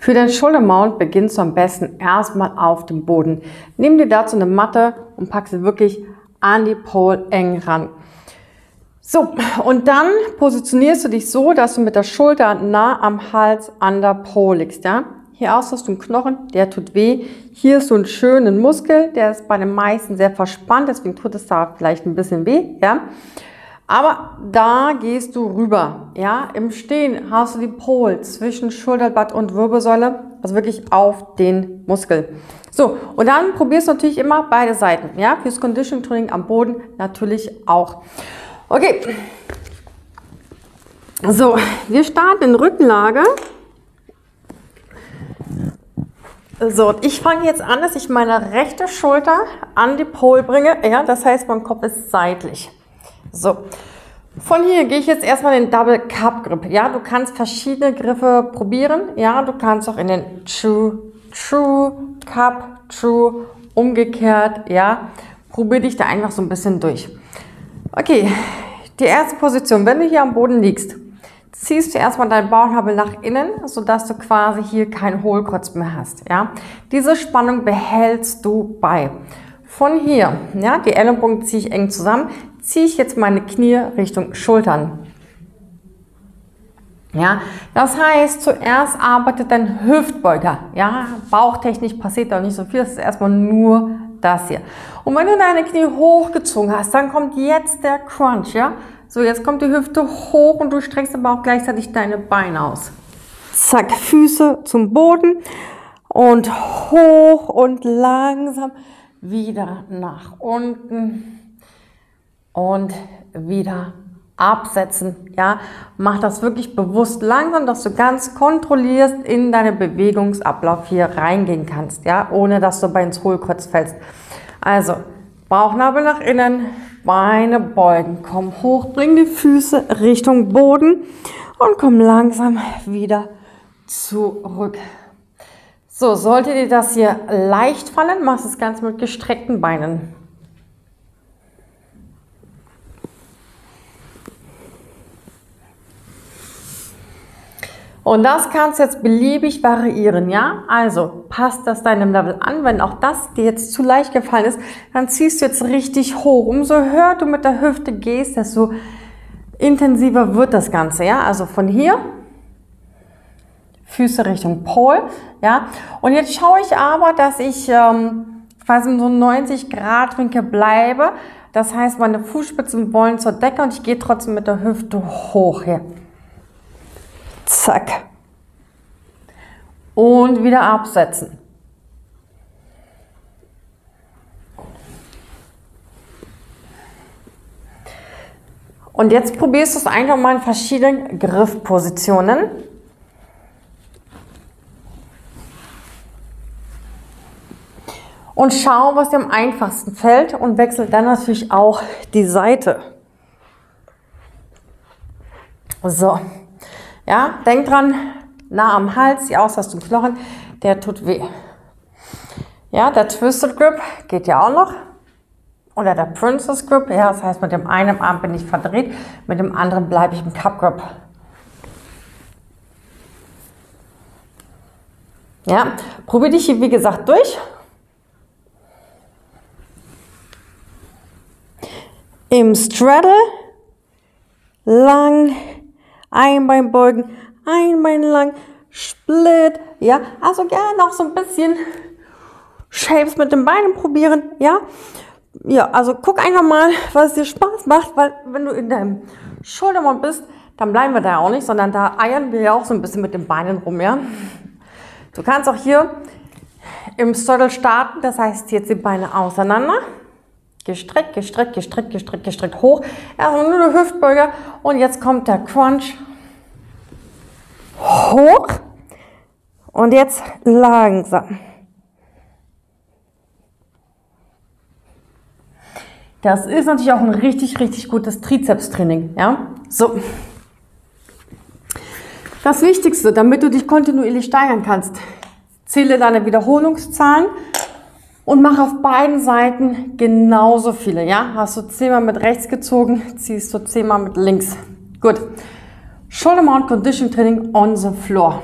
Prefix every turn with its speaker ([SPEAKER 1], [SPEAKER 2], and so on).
[SPEAKER 1] Für den Shoulder Mount beginnst du am besten erstmal auf dem Boden. Nimm dir dazu eine Matte und pack sie wirklich an die Pole eng ran. So, und dann positionierst du dich so, dass du mit der Schulter nah am Hals an der Pole liegst, ja? Hier aus hast du einen Knochen, der tut weh. Hier ist so ein schönen Muskel, der ist bei den meisten sehr verspannt, deswegen tut es da vielleicht ein bisschen weh, ja? Aber da gehst du rüber, ja? Im Stehen hast du die Pole zwischen Schulterblatt und Wirbelsäule, also wirklich auf den Muskel. So, und dann probierst du natürlich immer beide Seiten, ja? Fürs Condition Training am Boden natürlich auch. Okay. So, wir starten in Rückenlage. So, ich fange jetzt an, dass ich meine rechte Schulter an die Pole bringe. Ja, das heißt, mein Kopf ist seitlich. So, von hier gehe ich jetzt erstmal in den Double Cup Grip. Ja, du kannst verschiedene Griffe probieren. Ja, du kannst auch in den True, True, Cup, True, umgekehrt. Ja, probier dich da einfach so ein bisschen durch. Okay, die erste Position. Wenn du hier am Boden liegst, ziehst du erstmal deinen Bauchnabel nach innen, sodass du quasi hier keinen Hohlkreuz mehr hast. Ja? Diese Spannung behältst du bei. Von hier, ja, die Ellenbogen ziehe ich eng zusammen, ziehe ich jetzt meine Knie Richtung Schultern. Ja, das heißt, zuerst arbeitet dein Hüftbeuger. Ja, bauchtechnisch passiert da nicht so viel, das ist erstmal nur das hier. Und wenn du deine Knie hochgezogen hast, dann kommt jetzt der Crunch, ja? So, jetzt kommt die Hüfte hoch und du streckst aber auch gleichzeitig deine Beine aus. Zack, Füße zum Boden und hoch und langsam wieder nach unten und wieder absetzen. Ja, mach das wirklich bewusst langsam, dass du ganz kontrollierst in deinen Bewegungsablauf hier reingehen kannst, ja, ohne dass du bei ins Hohlkreuz fällst. Also Bauchnabel nach innen, Beine beugen, komm hoch, bring die Füße Richtung Boden und komm langsam wieder zurück. So, sollte dir das hier leicht fallen, machst es ganz mit gestreckten Beinen. Und das kannst du jetzt beliebig variieren, ja? Also passt das deinem Level an. Wenn auch das dir jetzt zu leicht gefallen ist, dann ziehst du jetzt richtig hoch. Umso höher du mit der Hüfte gehst, desto intensiver wird das Ganze, ja? Also von hier, Füße Richtung Pol, ja? Und jetzt schaue ich aber, dass ich ähm, quasi in so 90 Grad Winkel bleibe. Das heißt, meine Fußspitzen wollen zur Decke und ich gehe trotzdem mit der Hüfte hoch hier. Zack. Und wieder absetzen. Und jetzt probierst du es einfach mal in verschiedenen Griffpositionen. Und schau, was dir am einfachsten fällt und wechsel dann natürlich auch die Seite. So. Ja, denk dran, nah am Hals, die Auslastung Knochen, der tut weh. Ja, der Twisted Grip geht ja auch noch. Oder der Princess Grip, ja, das heißt, mit dem einen Arm bin ich verdreht, mit dem anderen bleibe ich im Cup Grip. Ja, probier dich hier wie gesagt durch. Im Straddle lang ein Bein beugen, ein Bein lang, Split, ja, also gerne noch so ein bisschen Shapes mit den Beinen probieren, ja. Ja, also guck einfach mal, was dir Spaß macht, weil wenn du in deinem Schultermond bist, dann bleiben wir da auch nicht, sondern da eiern wir ja auch so ein bisschen mit den Beinen rum, ja. Du kannst auch hier im Straddle starten, das heißt jetzt die Beine auseinander, Gestreckt, gestreckt, gestreckt, gestreckt, gestreckt hoch. Erstmal nur der Hüftbeuger und jetzt kommt der Crunch. Hoch und jetzt langsam. Das ist natürlich auch ein richtig, richtig gutes Trizepstraining. Ja? So. Das Wichtigste, damit du dich kontinuierlich steigern kannst, zähle deine Wiederholungszahlen und mach auf beiden Seiten genauso viele. Ja, hast du zehnmal mit rechts gezogen, ziehst du zehnmal mit links. Gut. Shoulder Mount Condition Training on the floor.